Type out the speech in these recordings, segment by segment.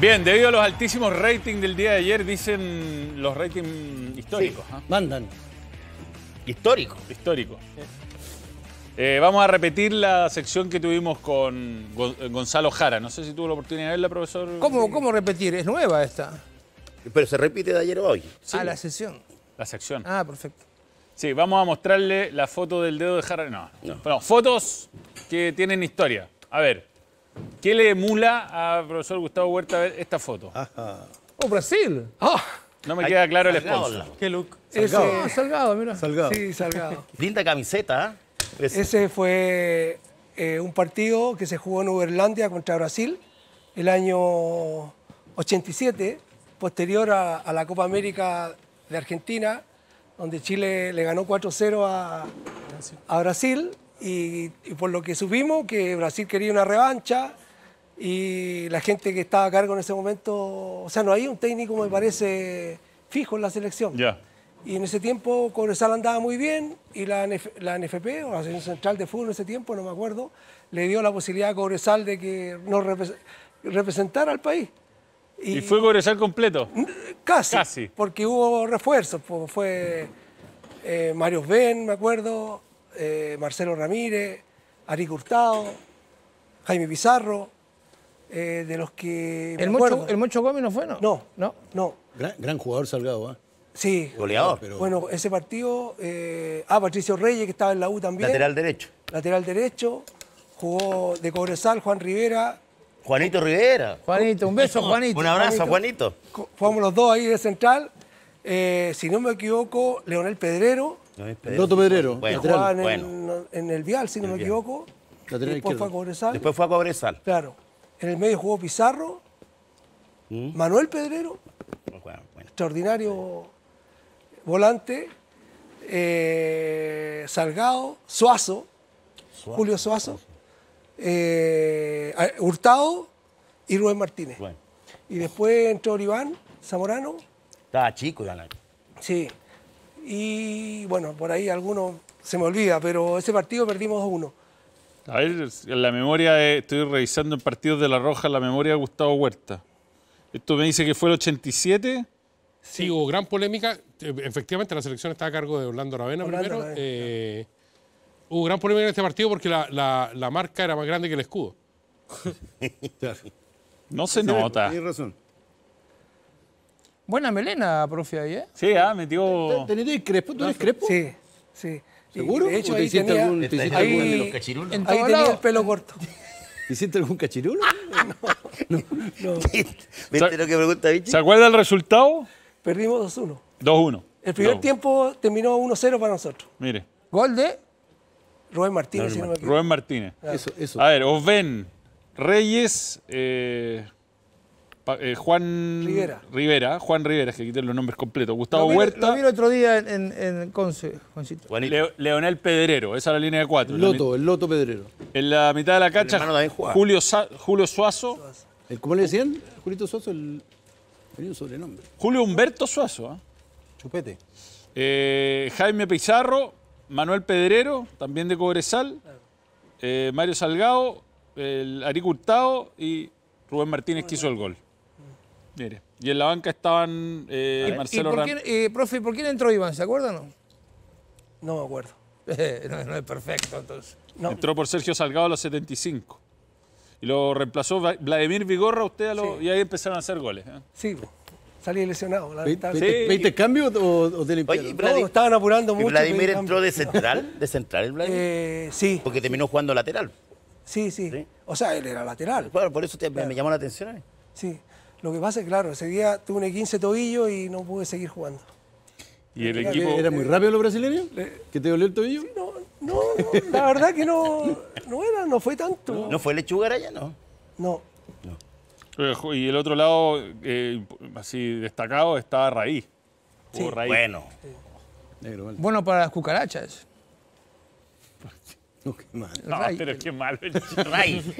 Bien, debido a los altísimos ratings del día de ayer, dicen los ratings históricos. ¿ah? Mandan. Histórico. Históricos. Eh, vamos a repetir la sección que tuvimos con Gon- Gonzalo Jara. No sé si tuvo la oportunidad de verla, profesor. ¿Cómo, ¿Cómo repetir? Es nueva esta. Pero se repite de ayer a hoy. Ah, la sesión. La sección. Ah, perfecto. Sí, vamos a mostrarle la foto del dedo de Jara. No. No. Bueno, fotos que tienen historia. A ver, ¿qué le emula a profesor Gustavo Huerta ver esta foto? Oh, Brasil. Ah, No me queda claro el Salgado, sponsor. Qué look. ese, Salgado, mira. Salgado. Sí, Salgado. Linda camiseta, ¿ah? Es- Ese fue eh, un partido que se jugó en Uberlandia contra Brasil el año 87, posterior a, a la Copa América de Argentina, donde Chile le ganó 4-0 a, a Brasil y, y por lo que supimos que Brasil quería una revancha y la gente que estaba a cargo en ese momento, o sea, no hay un técnico, me parece, fijo en la selección. Ya. Y en ese tiempo Cobresal andaba muy bien y la, NF la NFP, o la Asociación Central de Fútbol en ese tiempo, no me acuerdo, le dio la posibilidad a Cobresal de que nos repre- representara al país. ¿Y fue Cobresal completo? Casi, Casi. porque hubo refuerzos. Fue eh, Mario Ben, me acuerdo, eh, Marcelo Ramírez, Ari Hurtado, Jaime Pizarro, eh, de los que ¿El. Mocho, ¿El Mocho Gómez no fue? No. No, No. no, Gran, gran jugador Salgado, ¿ah? sí. Goleador. Pero Bueno, ese partido, eh, ah, Patricio Reyes, que estaba en la U también. Lateral derecho. lateral derecho, jugó de Cobresal Juan Rivera, Juanito Rivera. Juanito, un beso, Juanito. Un abrazo a Juanito. Juanito. jugamos los dos ahí de central. Eh, si no me equivoco, Leonel Pedrero, Loto Pedrero, Bueno, en, bueno. el, en el Vial, si no me Vial. equivoco. Lateral Después izquierdo. fue a Cobresal. Después fue a Cobresal. Claro. En el medio jugó Pizarro, ¿Mm? Manuel Pedrero, Bueno, bueno. extraordinario volante, eh, Salgado, Suazo, Julio Suazo, eh, Hurtado y Rubén Martínez. Bueno. Y después entró Iván Zamorano, Estaba chico, ya. sí. Y bueno, por ahí algunos se me olvida, pero ese partido perdimos 2-1. A ver, en la memoria, de- estoy revisando en partidos de La Roja la memoria de Gustavo Huerta. Esto me dice que fue el 87. Sí, hubo gran polémica. Eh, Efectivamente, la selección está a cargo de Orlando Aravena Orlando primero. Eh, hubo gran polémica en este partido porque la, la- la marca era más grande que el escudo. No se nota. Tienes razón. Buena melena, profe, ahí, ¿eh? Sí, ah, metió. ¿Tenés Crespo? ¿Tú eres Crespo? Sí, sí. ¿Seguro? De hecho, ¿O te hiciste tenía, algún- te hiciste ahí- algún de los cachirulos? En ahí tenía el pelo corto. ¿Te hiciste algún cachirulo? ¿Viste lo que pregunta Vichy? ¿Se acuerda el resultado? Perdimos 2-1. 2-1. El primer No, tiempo terminó 1-0 para nosotros. Mire, Gol de. Rubén Martínez, si no me equivoco. Rubén Martínez. Eso, eso. A ver, Osven, Reyes, eh, eh, Juan Rivera. Rivera, Juan Rivera, es que quiten los nombres completos. Gustavo Lo vi, Huerta, lo vi el otro día en, en, en Conce, Juancito. Leonel Pedrero, esa es la línea de cuatro. En la Loto, el Loto Pedrero. En la mitad de la cancha. Julio, Sa- Julio Suazo, El- ¿Cómo le decían? Julito Soso, el... tenía un sobrenombre. Julio Humberto Suazo, ¿ah? Chupete. Eh, Jaime Pizarro, Manuel Pedrero, también de Cobresal, eh, Mario Salgado, el Ari Hurtado y Rubén Martínez que hizo el gol. Mire, y en la banca estaban eh, ¿Y Marcelo por qué, eh, profe, por quién entró Iván? ¿Se acuerdan o no? No me acuerdo. no, no es perfecto, entonces. No. Entró por Sergio Salgado a los 75. Y lo reemplazó Vladimir Vigorra, usted a lo- y ahí empezaron a hacer goles. ¿eh? Sí, salí lesionado. ¿Ve- lamentablemente. ¿Veinte, veinte cambios o, o te limpiaron? Oye, No, Vladi- estaban apurando ¿Y mucho. Vladimir entró de central? ¿De central el Vladimir? Eh, sí, Porque terminó jugando lateral. sí, sí, Sí. O sea, él era lateral. Claro, por eso te- me, me llamó la atención. ¿eh? Sí. Lo que pasa es que, claro, ese día tuve un 15 tobillo y no pude seguir jugando. Y el Era- equipo. ¿Era muy rápido los brasileños? Le- ¿Que te dolió el tobillo? No, no, no, la verdad que no, no era, no fue tanto. ¿No fue Lechuga Araya? No. No. Y el otro lado, eh, así destacado, estaba Raíz. Jugó Raíz. Bueno. Negro. Bueno para las cucarachas. No, qué mal. No, Ray. pero qué malo. el Ray.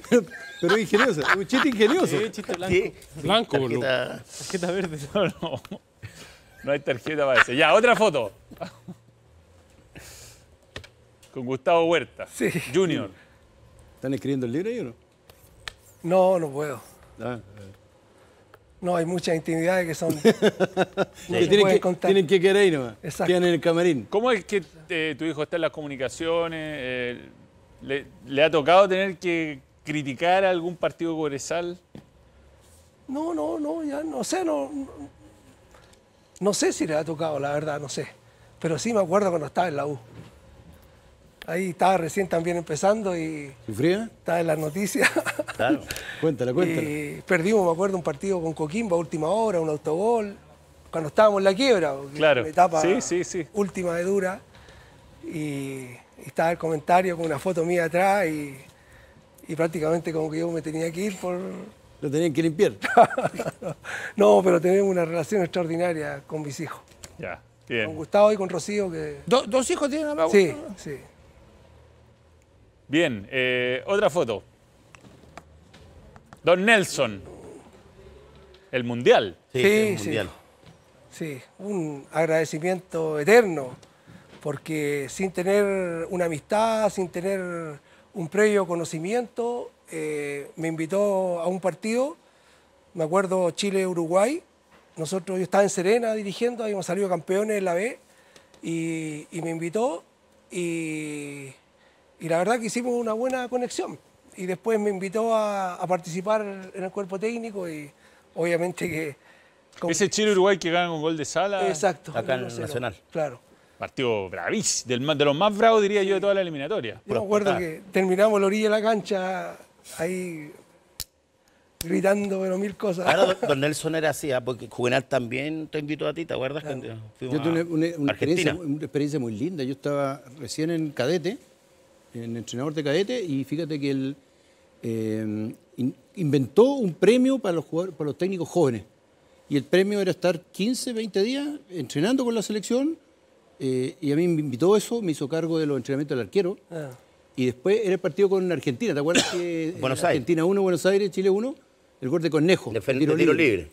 Pero ingenioso, un chiste ingenioso. Eh, Eh, chiste Sí. Blanco, boludo. Tarjeta- Tarjeta verde. No, no. No hay tarjeta para eso. Ya, otra foto. Con Gustavo Huerta. Sí. Junior. ¿Están escribiendo el libro ahí o no? No, no puedo. Ah, No, hay muchas intimidades que son. no Que tienen, que, contar. tienen que quedar ahí nomás. Exacto. Quedan en el camarín. ¿Cómo es que eh, tu hijo está en las comunicaciones? Eh, le, le ha tocado tener que criticar a algún partido Cobresal? No, no, no, ya no sé, no, no, no sé si le ha tocado, la verdad, no sé. Pero sí me acuerdo cuando estaba en la U. Ahí estaba recién también empezando y ¿Sufría? estaba en las noticias. Claro. Cuéntala, cuéntala. y perdimos, me acuerdo, un partido con Coquimbo a última hora, un autogol, cuando estábamos en la quiebra, Claro. una etapa Sí, sí, sí. última de dura. Y, y estaba el comentario con una foto mía atrás y, y prácticamente como que yo me tenía que ir por, Lo tenían que limpiar. no, pero tenemos una relación extraordinaria con mis hijos. Ya, Con bien. Gustavo y con Rocío, que... Do- ¿Dos hijos tienen Amau? Sí, sí. Bien, eh, otra foto. Don Nelson. El Mundial. Sí, Sí, el sí. mundial. Sí, un agradecimiento eterno, porque sin tener una amistad, sin tener un previo conocimiento, eh, me invitó a un partido, me acuerdo Chile-Uruguay, nosotros, yo estaba en Serena dirigiendo, habíamos salido campeones en la B, y, y me invitó, y, y la verdad que hicimos una buena conexión. Y después me invitó a, a participar en el cuerpo técnico, y obviamente que... con- Ese Chile-Uruguay que gana con gol de sala. Exacto. Acá en el 1-0, Nacional. Claro. Partido bravísimo, del de los más bravos, diría yo, de toda la eliminatoria. Yo me acuerdo que terminamos la orilla de la cancha ahí gritando pero mil cosas. Ahora don- Nelson era así, ¿ah? porque Juvenal también te invitó a ti, ¿te acuerdas? Fuimos Yo tuve una, a una- una experiencia, Argentina. una experiencia muy linda. Yo estaba recién en cadete, en entrenador de cadete, y fíjate que él eh, in- inventó un premio para los, jugadores, para los técnicos jóvenes. Y el premio era estar 15, 20 días entrenando con la selección. eh, y a mí me invitó eso, me hizo cargo de los entrenamientos del arquero. Ah, Y después era el partido con Argentina. ¿Te acuerdas que Buenos Aires. Argentina 1, Buenos Aires, Chile 1? El gol de Cornejo. De tiro libre.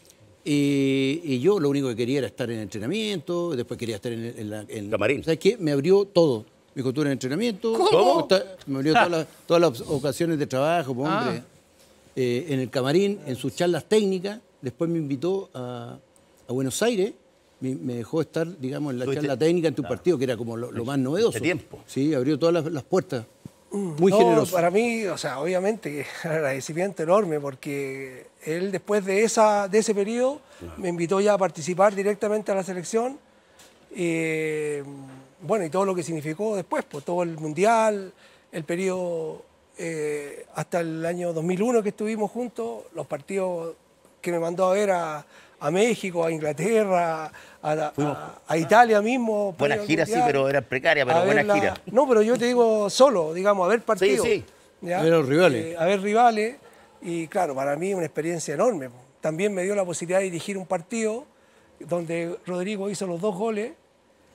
Y, y yo lo único que quería era estar en entrenamiento, después quería estar en, en la... en- Camarín. ¿Sabes qué? Me abrió todo. Me dijo, tú eres entrenamiento. ¿Cómo? Está- Me abrió todas las, todas las ocasiones de trabajo, pues, hombre. Ah. Eh, en el camarín, en sus charlas técnicas. Después me invitó a, a Buenos Aires. Me, me dejó estar, digamos, en la Tuviste- charla técnica en tu partido, que era como lo, lo más novedoso. tiempo. Sí, abrió todas las, las puertas. Muy no, generoso. Para mí, o sea, obviamente, agradecimiento enorme porque él después de, esa, de ese periodo me invitó ya a participar directamente a la selección. Eh, bueno, y todo lo que significó después, pues todo el mundial, el periodo eh, hasta el año 2001 que estuvimos juntos, los partidos que me mandó a ver a, a México, a Inglaterra, a, a- a Italia mismo. Buena gira, sí, Mundial, pero era precaria, pero buena la- gira. No, pero yo te digo solo, digamos, a ver partidos. sí. ¿ya? A ver los rivales. Eh, a ver rivales. Y claro, para mí una experiencia enorme. También me dio la posibilidad de dirigir un partido donde Rodrigo hizo los dos goles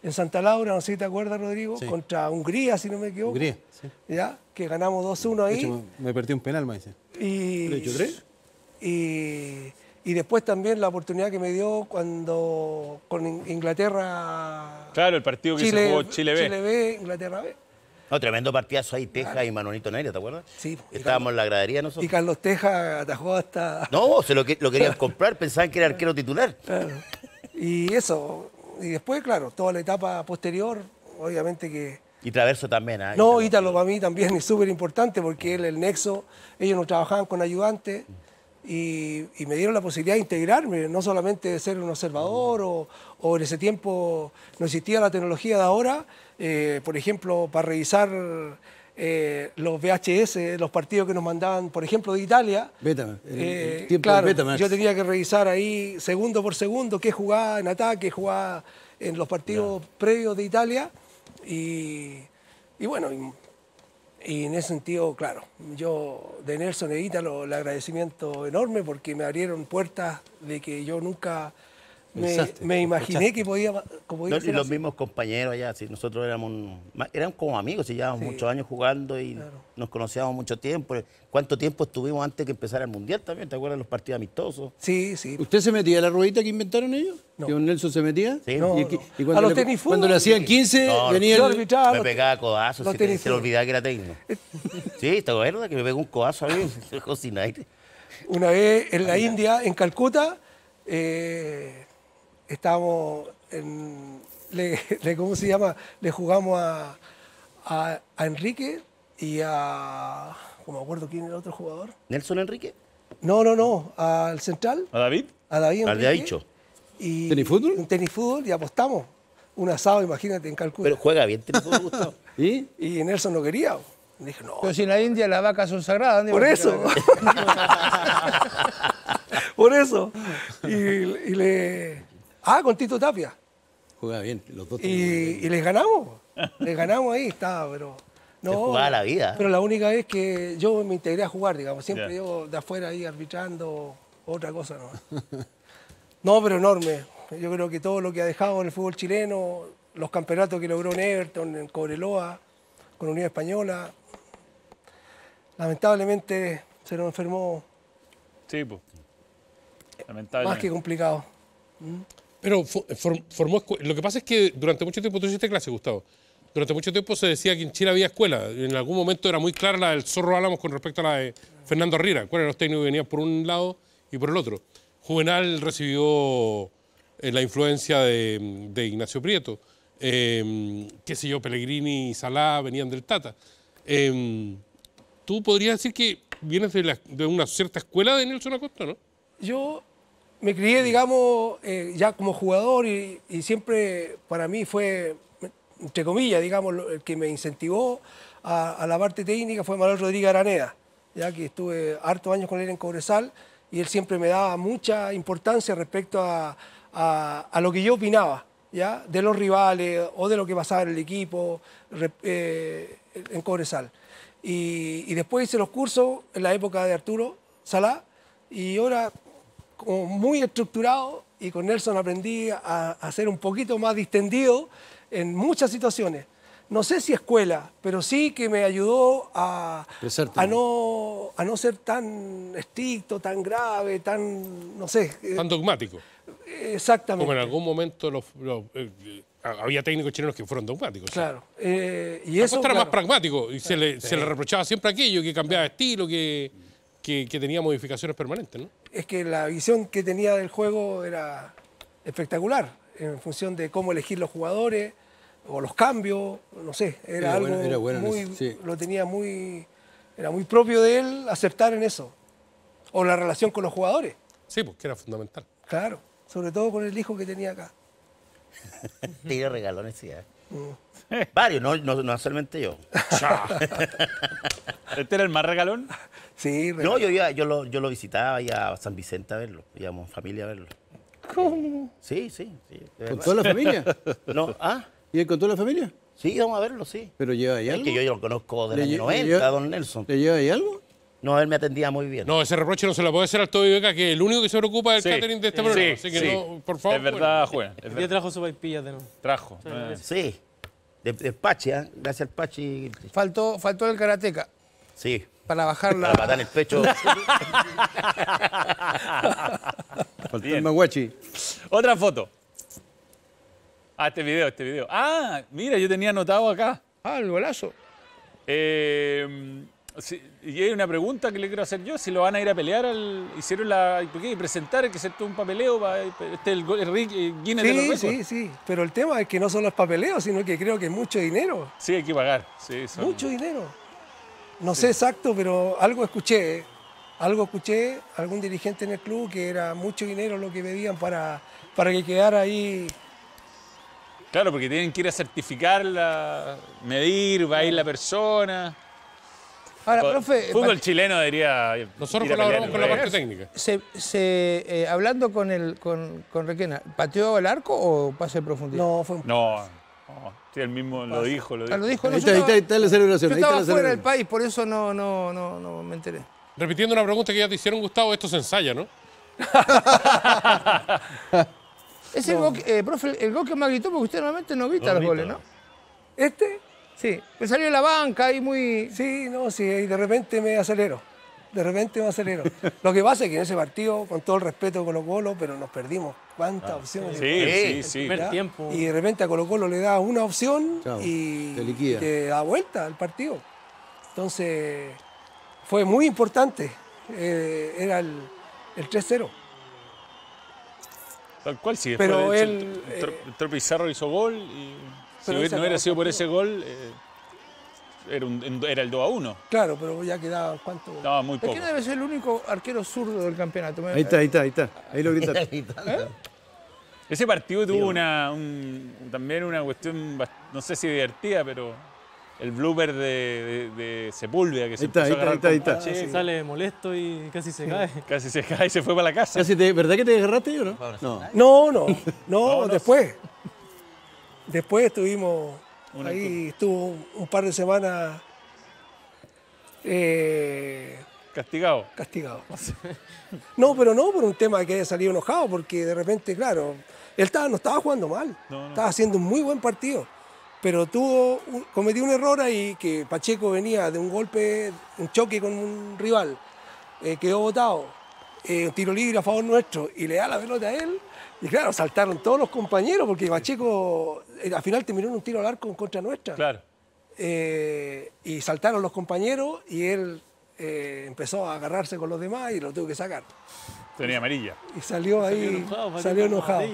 en Santa Laura, no sé si te acuerdas, Rodrigo, contra Hungría, si no me equivoco. Hungría, ¿Ya? Que ganamos 2-1 De ahí. hecho, me perdí un penal, me dice. Y. Y, y después también la oportunidad que me dio cuando con In- Inglaterra. Claro, el partido que se jugó Chile B. Chile B, Inglaterra B. No, tremendo partidazo ahí, Teja y Manolito Neira, ¿te acuerdas? Sí. Estábamos en la gradería Y nosotros. Carlos Teja atajó hasta. No, se lo, lo querían comprar, pensaban que era arquero titular. Claro. Y eso. Y después, claro, toda la etapa posterior, obviamente que. Y Traverso también, ¿ah? No, Ítalo para mí también es súper importante porque él, el nexo, ellos no trabajaban con ayudantes y, y me dieron la posibilidad de integrarme, no solamente de ser un observador o, o en ese tiempo no existía la tecnología de ahora, eh, por ejemplo, para revisar eh, los VHS, los partidos que nos mandaban, por ejemplo, de Italia. El- el Eh, claro, yo tenía que revisar ahí segundo por segundo qué jugaba en ataque, qué jugaba en los partidos previos de Italia. Y, y bueno, y, y en ese sentido, claro, yo de Nelson e Ítalo el agradecimiento enorme porque me abrieron puertas de que yo nunca Pensaste, me imaginé que podía, podía No, y los así. mismos compañeros allá, sí, nosotros éramos, éramos como amigos, y llevábamos Sí. muchos años jugando y nos conocíamos mucho tiempo. ¿Cuánto tiempo estuvimos antes que empezara el Mundial también? ¿Te acuerdas los partidos amistosos? Sí, sí. ¿Usted se metía a la ruedita que inventaron ellos? No. ¿Que don Nelson se metía? Sí. No, y, no. que- y A cuando, los le, tenis fútbol, cuando le hacían sí. 15, No, venía el- me pegaba codazos, los si se le olvidaba que era técnico. sí, ¿te acuerdas? Que me pegó un codazo a mí, sin aire. Una vez en la India, en Calcuta, eh, estábamos en, le, le- ¿cómo se llama? Le jugamos a, a, a Enrique y a, no me acuerdo quién era el otro jugador. Nelson Enrique. No, no, no, al central, ¿A David? a David Al de Enrique. Aicho. Y ¿Tenisfútbol? Un tenisfútbol y apostamos. Un asado, imagínate, en Calcuta. Pero juega bien, ¿te fútbol, Gustavo? ¿Y? y Nelson no quería. Dije, no, Pero si en la India las vacas son sagradas, ¿dónde Por eso. Por eso. Y, y le. Ah, con Tito Tapia. Juega bien, los dos. Y, y les ganamos. Les ganamos ahí, estaba, pero. Se jugaba la vida. Pero la única vez que yo me integré a jugar, digamos. Siempre Ya. yo de afuera ahí arbitrando, otra cosa no. No, pero enorme. Yo creo que todo lo que ha dejado en el fútbol chileno, los campeonatos que logró en Everton, en Cobreloa, con Unión Española. Lamentablemente se nos enfermó Sí, pues. más que Lamentablemente. complicado. Pero fo- for- formó lo que pasa es que durante mucho tiempo, tú hiciste clase, Gustavo, durante mucho tiempo se decía que en Chile había escuela. En algún momento era muy clara la del Zorro Álamos con respecto a la de Fernando Riera. ¿Cuáles eran los técnicos que venían por un lado y por el otro? Juvenal recibió eh, la influencia de, Ignacio Prieto. Eh, qué sé yo, Pellegrini y Salá venían del Tata. Eh, Tú podrías decir que vienes de, de una cierta escuela de Nelson Acosta, ¿no? Yo me crié, digamos, eh, ya como jugador y, y siempre para mí fue, entre comillas, digamos, el que me incentivó a, a la parte técnica fue Manuel Rodríguez Araneda, ya que estuve hartos años con él en Cobresal y él siempre me daba mucha importancia respecto a, a- a lo que yo opinaba, ¿ya? de los rivales o de lo que pasaba en el equipo eh, en Cobresal. Y, y después hice los cursos en la época de Arturo Salá y ahora como muy estructurado y con Nelson aprendí a, a ser un poquito más distendido en muchas situaciones. No sé si escuela, pero sí que me ayudó a, no, a no ser tan estricto, tan grave, tan, no sé, eh, Tan dogmático. exactamente. Como en algún momento los, los, eh, había técnicos chilenos que fueron dogmáticos. Claro. eh, y eso, era más pragmático y se le, se le reprochaba siempre aquello, que cambiaba de estilo, que, que, que tenía modificaciones permanentes, ¿no? Es que la visión que tenía del juego era espectacular, en función de cómo elegir los jugadores o los cambios, no sé, era, Era algo bueno- era bueno en muy, sí. lo tenía muy, era muy propio de él acertar en eso, o la relación con los jugadores, Sí, porque era fundamental. claro, sobre todo con el hijo que tenía acá. Tiene regalones, sí. ¿eh? Varios, no, no, no solamente yo. ¿Este era el más regalón? Sí, No, yo, iba- yo, lo, yo lo visitaba iba a San Vicente a verlo. Íbamos en familia a verlo. ¿Cómo? Sí, sí. ¿Con toda la familia? No, ¿ah? ¿Y él con toda la familia? Sí, íbamos a verlo, sí. ¿Pero lleva ahí Es algo? que yo, yo lo conozco del ¿Le año lle- 90, le lleva- don Nelson. ¿Le lleva ahí algo? No, él me atendía muy bien. No, ese reproche no se lo puede hacer al Toby Beca, que es el único que se preocupa del Sí. catering de este Sí, programa. Así que sí. no, por favor. Es verdad, Juan. Es verdad. trajo su paipilla de nuevo. Trajo. Sí. De, de Pachi, ¿eh? Gracias al Pachi. Faltó, faltó el karateca Sí. para bajar Para la... patar en el pecho. Faltó Bien. el maguachi. Otra foto. Ah, este video, este video. Ah, mira, yo tenía anotado acá. Ah, el golazo. Eh, sí, y hay una pregunta que le quiero hacer yo, si lo van a ir a pelear al... Hicieron la... ¿Por qué? Presentar, que todo un papeleo para... Este es el, el eh, Guinness de los Sí, sí, sí, pero el tema es que no solo es papeleo, sino que creo que es mucho dinero. Sí, hay que pagar. Sí, son- Mucho dinero. No sé exacto, pero algo escuché. ¿eh? Algo escuché, algún dirigente en el club, que era mucho dinero lo que pedían para, para que quedara ahí. Claro, porque tienen que ir a certificarla, medir, va a ir la persona. Ahora, Fútbol- profe, Fútbol pa- chileno debería. Nosotros colaboramos con la parte técnica. se, se, eh, hablando con, el, con, con Requena, ¿pateó el arco o pase de profundidad? No, fue un- No, no. Sí, él mismo lo dijo. Lo Ah, dijo. lo dijo, no, Ahí está, estaba- ahí está la celebración. Yo ahí está estaba la fuera del país, por eso no, no, no, no me enteré. Repitiendo una pregunta que ya te hicieron, Gustavo, esto se ensaya, ¿no? Es el gol, que- eh, profe, el gol que más gritó, porque usted normalmente no grita No los grita, goles. ¿no? ¿Este? Sí, me salió de la banca y muy... Sí, no, sí, y de repente me acelero. De repente me acelero. Lo que pasa es que en ese partido, con todo el respeto con Colo Colo, pero nos perdimos. ¿Cuántas opciones? Ah, Sí, sí, Sí, sí. tiempo. Y de repente a Colo Colo le da una opción Chao, y te liquida. te da vuelta al partido. Entonces, fue muy importante. Eh, era el, el 3-0. Tal cual, sí. Después Pero de hecho, él, entró, eh, entró Pizarro, hizo gol y si no hubiera no, sido por no. ese gol, eh, era, un- era el 2 a 1. Claro, pero ya quedaban cuánto. Estaba muy Es que poco. no debe ser el único arquero zurdo del campeonato. Ahí está, ahí está, ahí está. Ahí lo gritaste. Ese partido tuvo una, un- también una cuestión, no sé si divertida, pero el blooper de, de- de Sepúlveda que se está, empezó a ahí está, ahí está, ahí está. Sale molesto y casi se cae. Casi se cae y se fue para la casa. Casi te- ¿Verdad que te agarraste o no? No. No, no, no, después. Después estuvimos, Una ahí estuvo un, un par de semanas eh, Castigado. castigado. No, pero no por un tema de que haya salido enojado, porque de repente, claro, él estaba, no estaba jugando mal, No, no. estaba haciendo un muy buen partido, pero tuvo, un- cometió un error ahí que Pacheco venía de un golpe, un choque con un rival, eh, quedó botado, eh, un tiro libre a favor nuestro, y le da la pelota a él, y claro, saltaron todos los compañeros, porque Pacheco eh, al final terminó en un tiro al arco en contra nuestra. Claro. Eh, y saltaron los compañeros y él eh, empezó a agarrarse con los demás y lo tuvo que sacar. Tenía amarilla. Y salió ahí, enojado, salió enojado.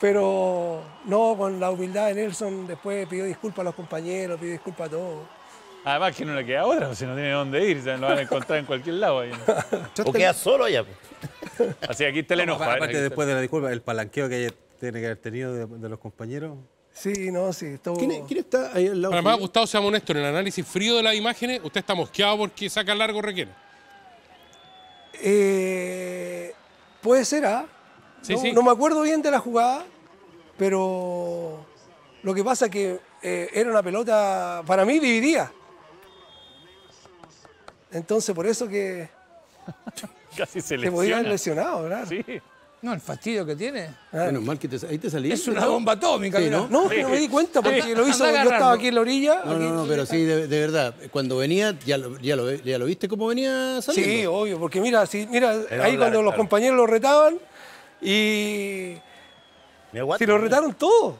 Pero no, con la humildad de Nelson, después pidió disculpas a los compañeros, pidió disculpas a todos. Además que no le queda otra, si no tiene dónde ir, se lo van a encontrar en cualquier lado. ahí, ¿no? O queda solo allá. Así que aquí está el enojo. a ver, Aparte, está. después de la disculpa, el palanqueo que tiene que haber tenido de, de los compañeros. Sí, no, sí, estuvo... ¿Quién, quién está ahí al lado? Además? Gustavo, seamos honestos, en el análisis frío de las imágenes, usted está mosqueado porque saca largo Requena. Eh, puede ser, ¿ah? Sí, no, sí. no me acuerdo bien de la jugada, pero lo que pasa es que eh, era una pelota, para mí, dividida. Entonces, por eso que Casi se te podía haber lesiona. lesionado, ¿verdad? Sí. No, el fastidio que tiene. Menos mal que te, ahí te saliste. Es una bomba atómica. Sí. ¿no? No, no me di cuenta porque lo hizo, yo estaba aquí en la orilla. No, aquí- no, no, pero sí, de, de verdad. Cuando venía, ya lo, ya, lo, ya lo viste cómo venía saliendo. Sí, obvio, porque mira, sí, mira ahí hablar, cuando los compañeros lo retaban y si lo retaron todos,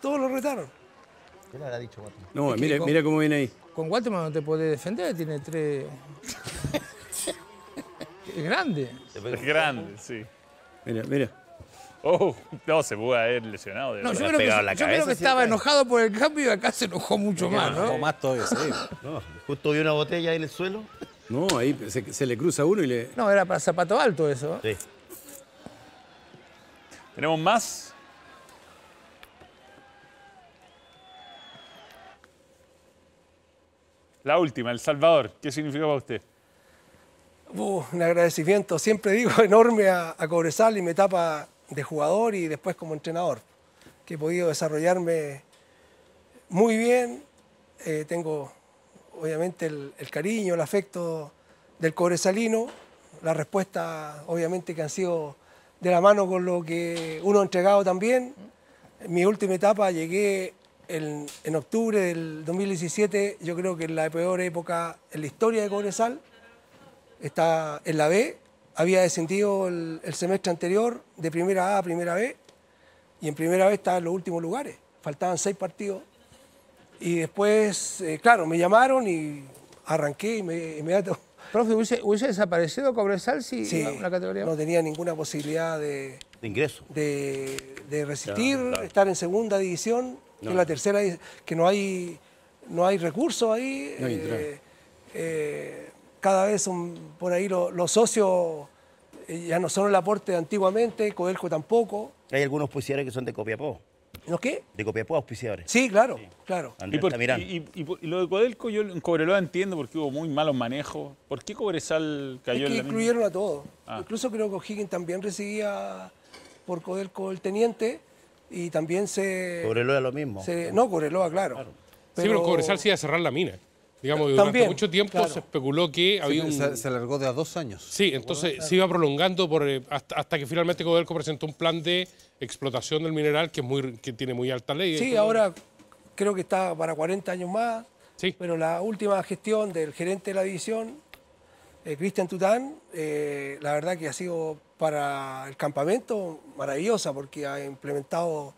todos lo retaron. ¿Qué le habrá dicho Guate? No, mira, mira cómo viene ahí. Con Guatemala no te podés defender, tiene tres. es grande. Es grande, sí. Mira, mira. Oh, no, se pudo haber lesionado. De No, yo creo que, la yo creo que estaba claro. enojado por el cambio y acá se enojó mucho más, O ¿no? más todavía, sí. No, justo vi una botella ahí en el suelo. No, ahí se, se le cruza uno y le. No, era para zapato alto eso. ¿eh? Sí. ¿Tenemos más? La última, El Salvador. ¿Qué significa para usted? Uh, un agradecimiento, siempre digo, enorme a, a Cobresal y mi etapa de jugador y después como entrenador, que he podido desarrollarme muy bien. Eh, tengo obviamente el, cariño, el afecto del cobresalino, la respuesta obviamente que han sido de la mano con lo que uno ha entregado también. En mi última etapa llegué en, en octubre del 2017, yo creo que en la peor época en la historia de Cobresal está en la B, había descendido el, el semestre anterior de primera A a primera B y en primera B estaba en los últimos lugares, faltaban seis partidos y después, eh, claro, me llamaron y arranqué inme- inmediato. Profe, ¿hubiese, hubiese desaparecido Cobresal si Sí, categoría? no tenía ninguna posibilidad de, De ingreso. de, de resistir, estar en segunda división, que es la tercera, que no hay, no hay recursos ahí. No hay eh, eh, cada vez son por ahí lo- los socios eh, ya no son el aporte de antiguamente, Codelco tampoco. Hay algunos auspiciadores que son de Copiapó. ¿No qué? De Copiapó auspiciadores. Sí, claro, claro. Y, por- lo de Codelco, yo en Cobreloa entiendo porque hubo muy malos manejos. ¿Por qué Cobresal Es cayó que en la misma? incluyeron a todos. Ah. Incluso creo que O'Higgins también recibía por Codelco el teniente y también se... Cobreloa lo mismo. se- no, Cobreloa, claro. Sí, pero Cobresal se iba a cerrar la mina. Digamos, durante También, mucho tiempo claro. se especuló que había un... Se, se alargó de a dos años. Sí, entonces se iba prolongando por, eh, hasta, hasta que finalmente Codelco presentó un plan de explotación del mineral que, es muy, que tiene muy alta ley. Sí, ahora creo que está para 40 años más, Sí. pero la última gestión del gerente de la división, eh, Cristian Tután, eh, la verdad que ha sido para el campamento maravillosa porque ha implementado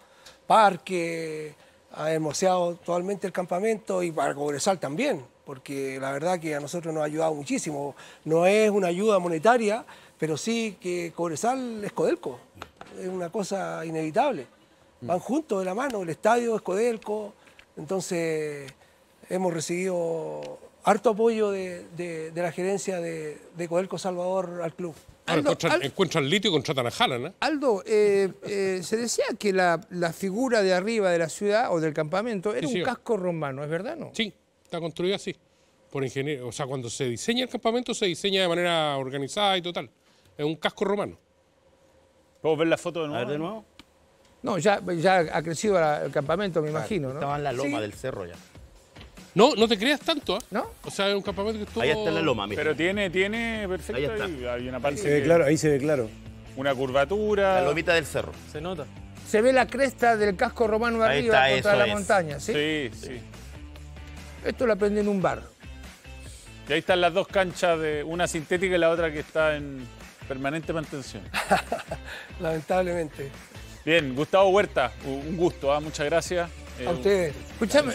parques, ha hermoseado totalmente el campamento y para Cobresal también, porque la verdad que a nosotros nos ha ayudado muchísimo. No es una ayuda monetaria, pero sí que Cobresal es Codelco. es una cosa inevitable. Van juntos de la mano, el estadio es Codelco, entonces hemos recibido harto apoyo de, de- la gerencia de Codelco Salvador al club. Ahora Aldo, encuentran, Aldo. encuentran litio y contratan a Haaland, ¿eh? Aldo, eh, eh, se decía que la, la figura de arriba de la ciudad o del campamento era Sí, un señor. casco romano, ¿es verdad no? Sí, está construido así. Por ingeniero. O sea, cuando se diseña el campamento, se diseña de manera organizada y total. Es un casco romano. ¿Puedo ver la foto de A nuevo? ver de nuevo. No, ya, ya ha crecido la- el campamento, me imagino, ¿no? Estaba en la loma Sí. del cerro ya. No, no te creas tanto, ¿ah? ¿No? O sea, es un campamento que estuvo... Ahí está la loma, mira. Pero tiene, tiene perfecto. Ahí está. ahí hay una parte Se ve que- claro, ahí se ve claro. una curvatura. La lomita del cerro. Se nota. Se ve la cresta del casco romano Ahí arriba está, contra eso la es. montaña, ¿sí? Sí, sí. Esto lo aprendí en un bar. Y ahí están las dos canchas, de una sintética y la otra que está en permanente mantención. Lamentablemente. Bien, Gustavo Huerta, un gusto, ¿ah? muchas gracias. A Eh, ustedes. Escúchame,